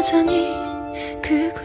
여전히 그곳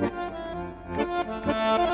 Música